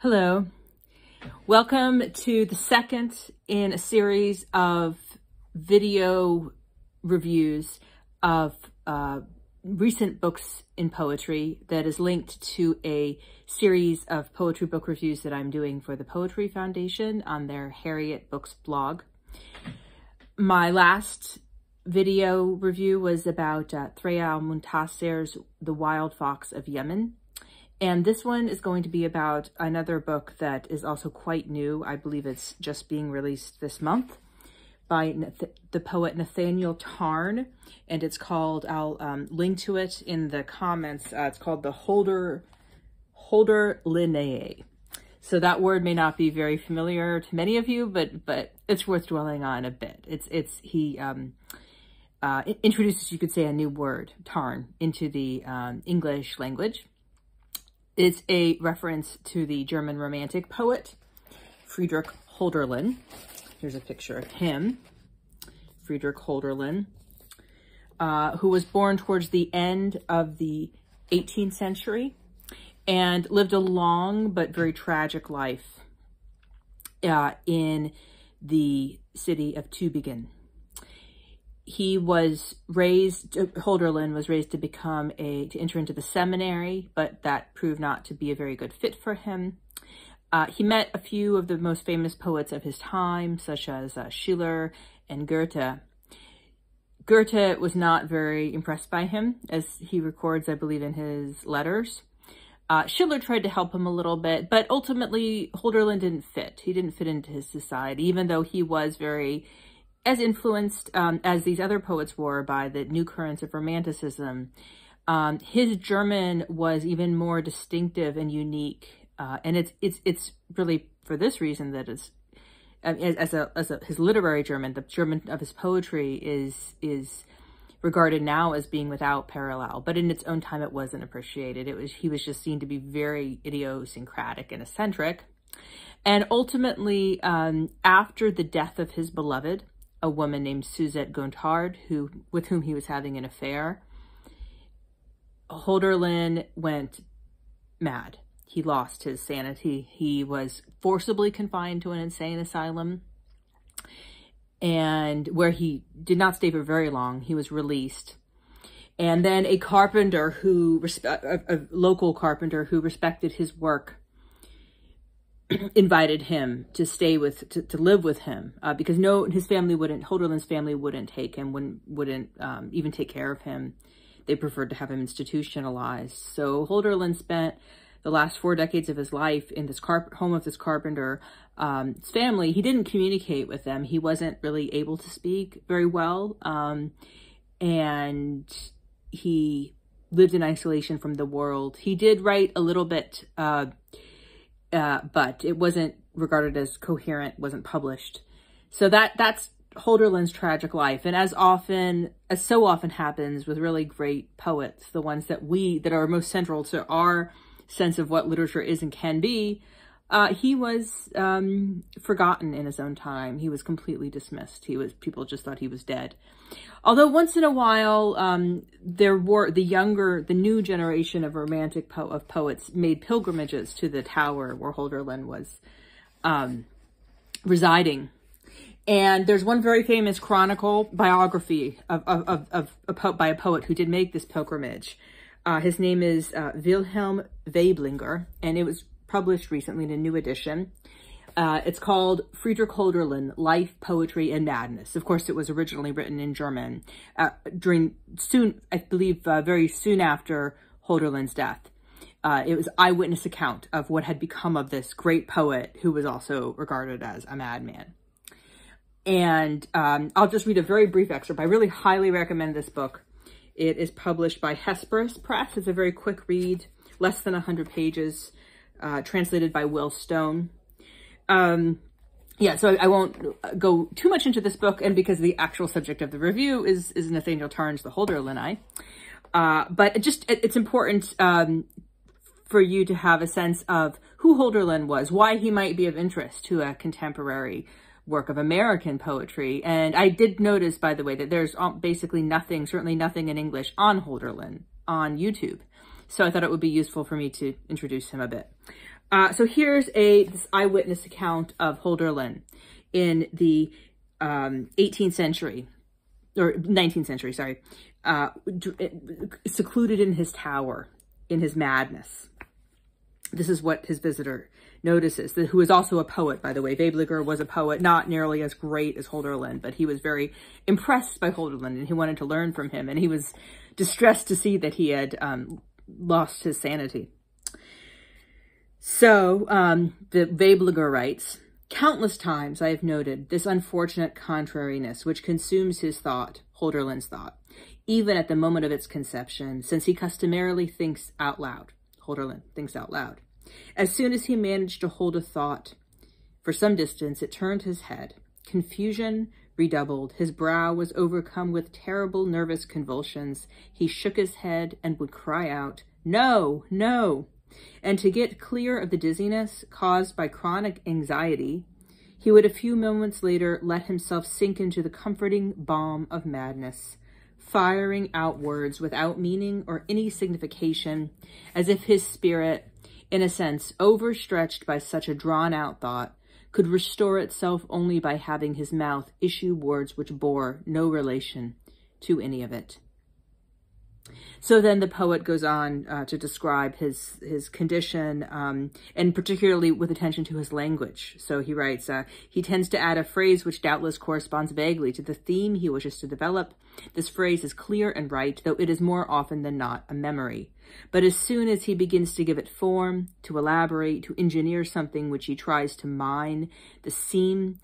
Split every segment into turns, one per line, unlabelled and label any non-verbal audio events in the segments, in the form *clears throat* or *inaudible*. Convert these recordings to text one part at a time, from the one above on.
Hello. Welcome to the second in a series of video reviews of uh, recent books in poetry that is linked to a series of poetry book reviews that I'm doing for the Poetry Foundation on their Harriet Books blog. My last video review was about uh, Threa Almontaser's The Wild Fox of Yemen. And this one is going to be about another book that is also quite new. I believe it's just being released this month by the poet Nathaniel Tarn. And it's called, I'll um, link to it in the comments. Uh, it's called The Holder, Hölderliniae. So that word may not be very familiar to many of you, but but it's worth dwelling on a bit. It's it's he um, uh, introduces, you could say, a new word, tarn, into the um, English language. It's a reference to the German Romantic poet, Friedrich Hölderlin. Here's a picture of him, Friedrich Hölderlin, uh, who was born towards the end of the 18th century and lived a long but very tragic life uh, in the city of Tübingen he was raised, Hölderlin was raised to become a, to enter into the seminary, but that proved not to be a very good fit for him. Uh, he met a few of the most famous poets of his time, such as uh, Schiller and Goethe. Goethe was not very impressed by him, as he records, I believe, in his letters. Uh, Schiller tried to help him a little bit, but ultimately Hölderlin didn't fit. He didn't fit into his society, even though he was very as influenced um, as these other poets were by the new currents of Romanticism, um, his German was even more distinctive and unique. Uh, and it's it's it's really for this reason that it's as a as a his literary German, the German of his poetry is is regarded now as being without parallel, but in its own time it wasn't appreciated. It was he was just seen to be very idiosyncratic and eccentric. And ultimately, um, after the death of his beloved, a woman named Suzette Gontard, who with whom he was having an affair. Hölderlin went mad. He lost his sanity. He was forcibly confined to an insane asylum and where he did not stay for very long. He was released. And then a carpenter who, a, a local carpenter who respected his work *clears throat* invited him to stay with, to, to live with him, uh, because no, his family wouldn't, Hölderlin's family wouldn't take him, wouldn't, wouldn't um, even take care of him. They preferred to have him institutionalized. So Hölderlin spent the last four decades of his life in this home of this carpenter um, family. He didn't communicate with them. He wasn't really able to speak very well. Um, and he lived in isolation from the world. He did write a little bit, uh, uh, but it wasn't regarded as coherent, wasn't published. So that that's Hölderlin's tragic life. And as often, as so often happens with really great poets, the ones that we, that are most central to our sense of what literature is and can be, uh, he was um, forgotten in his own time. He was completely dismissed. He was people just thought he was dead. Although once in a while, um, there were the younger, the new generation of romantic po of poets made pilgrimages to the tower where Hölderlin was um, residing. And there's one very famous chronicle biography of, of, of, of a po by a poet who did make this pilgrimage. Uh, his name is uh, Wilhelm Waiblinger, and it was published recently in a new edition. Uh, it's called Friedrich Hölderlin, Life, Poetry, and Madness. Of course, it was originally written in German uh, during soon, I believe, uh, very soon after Hölderlin's death. Uh, it was eyewitness account of what had become of this great poet who was also regarded as a madman. And um, I'll just read a very brief excerpt. I really highly recommend this book. It is published by Hesperus Press. It's a very quick read, less than 100 pages uh, translated by Will Stone. Um, yeah, so I, won't go too much into this book, and because the actual subject of the review is, is Nathaniel Tarn's The Hölderlin uh, but it just it, it's important um, for you to have a sense of who Hölderlin was, why he might be of interest to a contemporary work of American poetry. And I did notice, by the way, that there's basically nothing, certainly nothing in English on Hölderlin on YouTube. So I thought it would be useful for me to introduce him a bit. Uh, so here's a eyewitness account of Holderlin in the um, 18th century, or 19th century, sorry, uh, secluded in his tower, in his madness. This is what his visitor notices, who is also a poet, by the way. Waiblinger was a poet, not nearly as great as Holderlin, but he was very impressed by Holderlin and he wanted to learn from him. And he was distressed to see that he had um, lost his sanity. So um, the Waiblinger writes, Countless times I have noted this unfortunate contrariness which consumes his thought, Holderlin's thought, even at the moment of its conception, since he customarily thinks out loud. Holderlin thinks out loud. As soon as he managed to hold a thought for some distance, it turned his head. Confusion redoubled. His brow was overcome with terrible nervous convulsions. He shook his head and would cry out, No, no. And to get clear of the dizziness caused by chronic anxiety, he would a few moments later let himself sink into the comforting balm of madness, firing out words without meaning or any signification, as if his spirit, in a sense overstretched by such a drawn-out thought, could restore itself only by having his mouth issue words which bore no relation to any of it. So then the poet goes on uh, to describe his his condition, um, and particularly with attention to his language. So he writes, uh, he tends to add a phrase which doubtless corresponds vaguely to the theme he wishes to develop. This phrase is clear and right, though it is more often than not a memory. But as soon as he begins to give it form, to elaborate, to engineer something which he tries to mine, the seam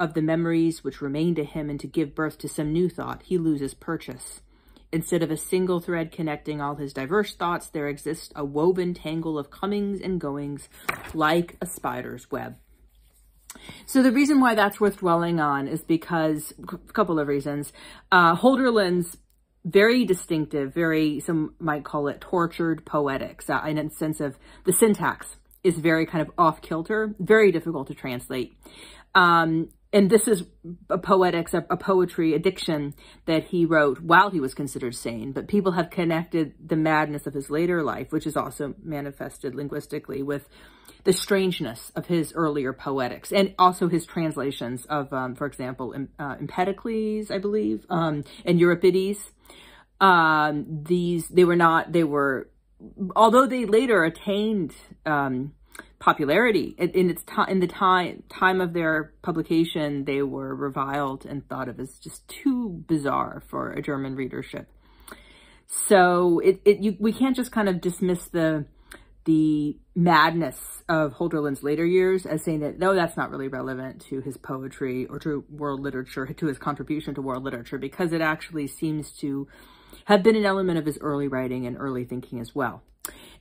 of the memories which remain to him and to give birth to some new thought, he loses purchase. Instead of a single thread connecting all his diverse thoughts, there exists a woven tangle of comings and goings like a spider's web. So the reason why that's worth dwelling on is because, a couple of reasons. Uh, Holderlin's very distinctive, very, some might call it tortured poetics, uh, in a sense of the syntax is very kind of off-kilter, very difficult to translate. Um, and this is a poetics, a, a, poetry addiction that he wrote while he was considered sane. But people have connected the madness of his later life, which is also manifested linguistically, with the strangeness of his earlier poetics and also his translations of, um, for example, uh, Empedocles, I believe, um, and Euripides. Um, these, they were not, they were, although they later attained, um, popularity. In its in the time time of their publication, they were reviled and thought of as just too bizarre for a German readership. So it, it you, we can't just kind of dismiss the the madness of Holderlin's later years as saying that, no, that's not really relevant to his poetry or to world literature, to his contribution to world literature, because it actually seems to have been an element of his early writing and early thinking as well.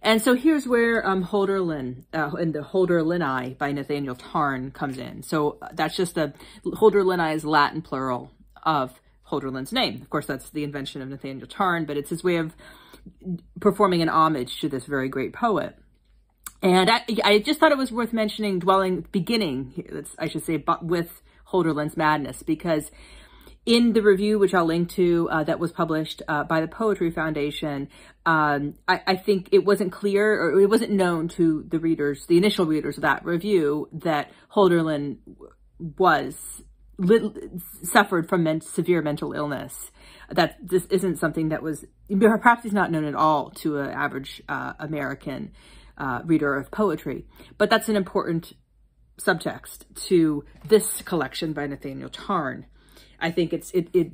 And so here's where um, Holderlin, uh, and the Hölderliniae by Nathaniel Tarn comes in. So uh, that's just the, Hölderliniae is Latin plural of Holderlin's name. Of course, that's the invention of Nathaniel Tarn, but it's his way of performing an homage to this very great poet. And I, I just thought it was worth mentioning, dwelling, beginning, I should say, with Holderlin's Madness, because in the review, which I'll link to, uh, that was published uh, by the Poetry Foundation, um, I, I, think it wasn't clear or it wasn't known to the readers, the initial readers of that review, that Holderlin was suffered from men severe mental illness. That this isn't something that was perhaps he's not known at all to an average uh, American uh, reader of poetry, but that's an important subtext to this collection by Nathaniel Tarn. I think it's it it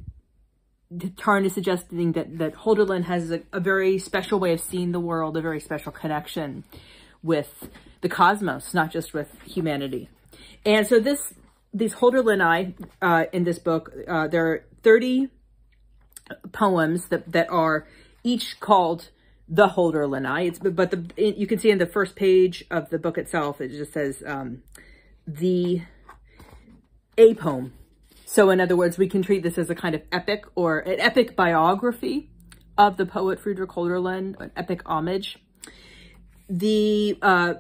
Tarn is suggesting that that Holderlin has a, a very special way of seeing the world, a very special connection with the cosmos, not just with humanity. And so this these Hölderliniae uh, in this book, uh, there are 30 poems that, that are each called the Hölderliniae. It's, but the you can see in the first page of the book itself, it just says um, the a poem so in other words, we can treat this as a kind of epic or an epic biography of the poet Friedrich Holderlin, an epic homage. The, uh,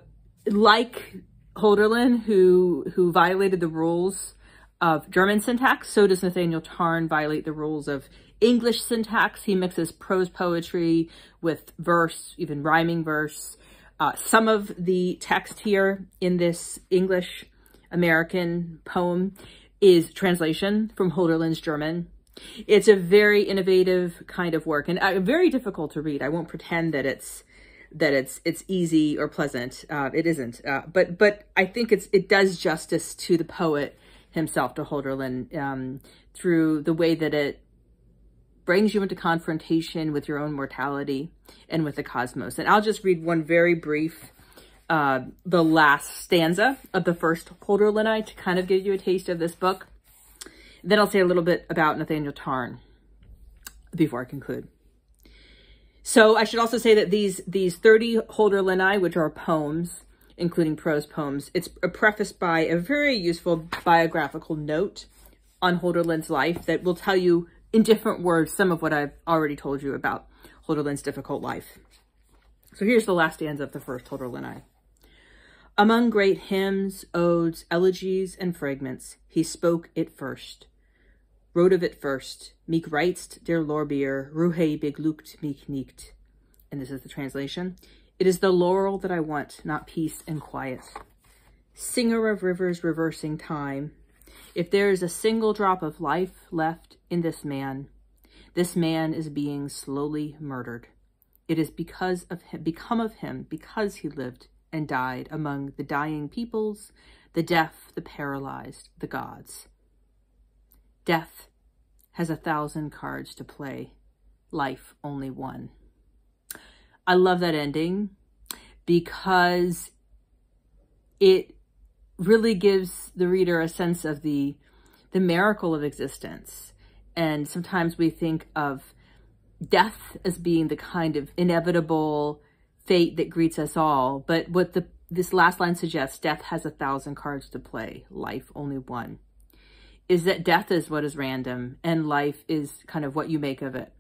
like Holderlin, who, who violated the rules of German syntax, so does Nathaniel Tarn violate the rules of English syntax. He mixes prose poetry with verse, even rhyming verse. Uh, some of the text here in this English American poem is translation from Holderlin's German. It's a very innovative kind of work and uh, very difficult to read. I won't pretend that it's that it's it's easy or pleasant. Uh, it isn't. Uh, but but I think it's it does justice to the poet himself, to Holderlin, um, through the way that it brings you into confrontation with your own mortality and with the cosmos. And I'll just read one very brief, uh, the last stanza of the first Hölderliniae to kind of give you a taste of this book. Then I'll say a little bit about Nathaniel Tarn before I conclude. So I should also say that these these 30 Hölderliniae, which are poems, including prose poems, it's prefaced by a very useful biographical note on Holderlin's life that will tell you in different words some of what I've already told you about Holderlin's difficult life. So here's the last stanza of the first Hölderliniae. Among great hymns, odes, elegies, and fragments, he spoke it first wrote of it first, Mich reizt der Lorbeer, Ruhe begluckt mich nicht. And this is the translation. It is the laurel that I want, not peace and quiet. Singer of rivers reversing time, if there is a single drop of life left in this man, this man is being slowly murdered. It is because of him, become of him because he lived and died among the dying peoples, the deaf, the paralyzed, the gods. Death has a thousand cards to play, life only one. I love that ending because it really gives the reader a sense of the the miracle of existence. And sometimes we think of death as being the kind of inevitable fate that greets us all. But what the this last line suggests, death has a thousand cards to play, life only one is that death is what is random and life is kind of what you make of it.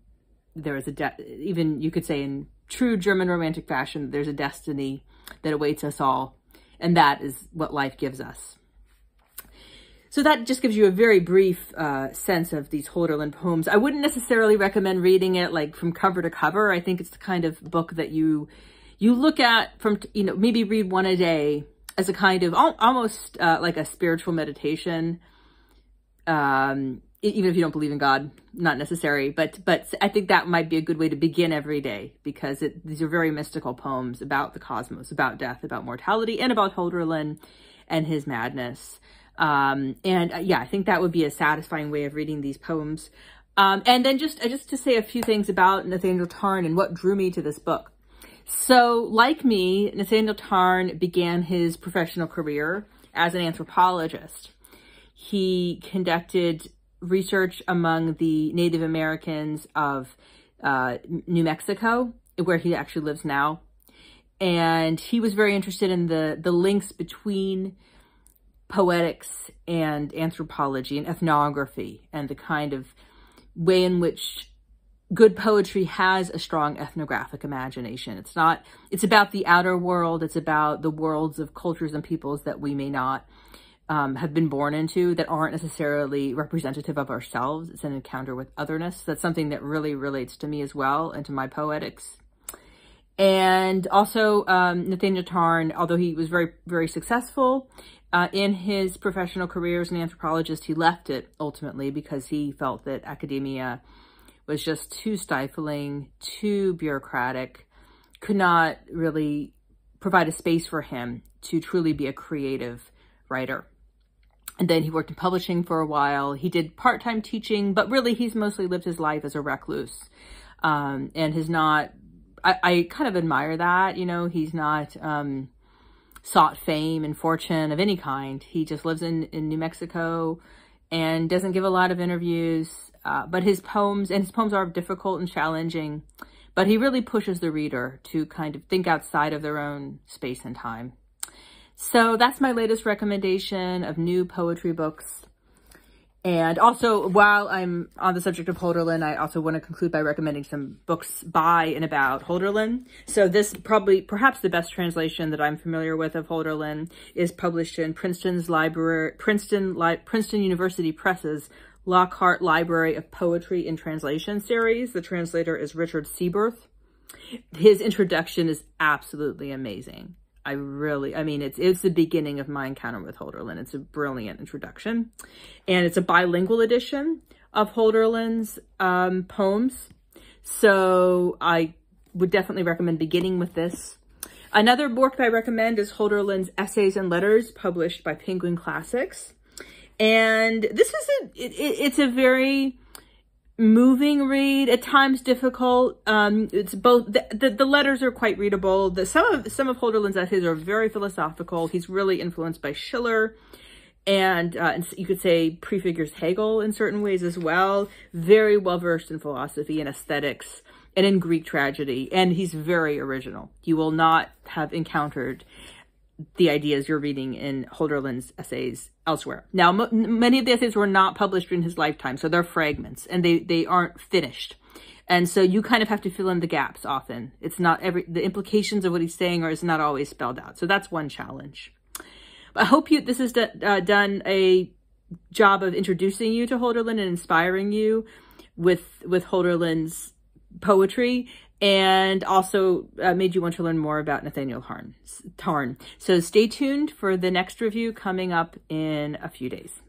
There is a death, even you could say in true German romantic fashion, there's a destiny that awaits us all. And that is what life gives us. So that just gives you a very brief uh, sense of these Holderlin poems. I wouldn't necessarily recommend reading it like from cover to cover. I think it's the kind of book that you you look at from, you know, maybe read one a day as a kind of almost uh, like a spiritual meditation um, even if you don't believe in God, not necessary, but but I think that might be a good way to begin every day because it, these are very mystical poems about the cosmos, about death, about mortality, and about Holderlin and his madness. Um, and uh, yeah, I think that would be a satisfying way of reading these poems. Um, and then just uh, just to say a few things about Nathaniel Tarn and what drew me to this book. So, like me, Nathaniel Tarn began his professional career as an anthropologist. He conducted research among the Native Americans of uh, New Mexico, where he actually lives now. And he was very interested in the, the links between poetics and anthropology and ethnography and the kind of way in which good poetry has a strong ethnographic imagination. It's not, it's about the outer world. It's about the worlds of cultures and peoples that we may not um, have been born into that aren't necessarily representative of ourselves. It's an encounter with otherness. That's something that really relates to me as well and to my poetics. And also, um, Nathaniel Tarn, although he was very, very successful uh, in his professional career as an anthropologist, he left it ultimately because he felt that academia was just too stifling, too bureaucratic, could not really provide a space for him to truly be a creative writer. And then he worked in publishing for a while. He did part-time teaching, but really he's mostly lived his life as a recluse um, and has not, I, I, kind of admire that, you know, he's not um, sought fame and fortune of any kind. He just lives in, in New Mexico and doesn't give a lot of interviews, uh, but his poems, and his poems are difficult and challenging, but he really pushes the reader to kind of think outside of their own space and time. So that's my latest recommendation of new poetry books. And also, while I'm on the subject of Holderlin, I also want to conclude by recommending some books by and about Holderlin. So this probably, perhaps the best translation that I'm familiar with of Holderlin is published in Princeton's library, Princeton, Li Princeton University Press's Lockert Library of Poetry in Translation series. The translator is Richard Sieburth. His introduction is absolutely amazing. I really, I mean, it's, it's the beginning of my encounter with Holderlin. It's a brilliant introduction. And it's a bilingual edition of Holderlin's um, poems. So I would definitely recommend beginning with this. Another book I recommend is Holderlin's Essays and Letters, published by Penguin Classics. And this is a, it, it's a very moving read, at times difficult. Um, it's both, the, the, the, letters are quite readable. The, some of, some of Holderlin's essays are very philosophical. He's really influenced by Schiller. And, uh, and you could say prefigures Hegel in certain ways as well. Very well versed in philosophy and aesthetics and in Greek tragedy. And he's very original. You will not have encountered the ideas you're reading in Holderlin's essays elsewhere. Now, many of the essays were not published in his lifetime, so they're fragments and they, they aren't finished. And so you kind of have to fill in the gaps often. It's not every, the implications of what he's saying are is not always spelled out. So that's one challenge. I hope you, this has uh, done a job of introducing you to Holderlin and inspiring you with, with Holderlin's poetry and also uh, made you want to learn more about Nathaniel Harn, Tarn. So stay tuned for the next review coming up in a few days.